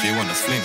J1 want to fling,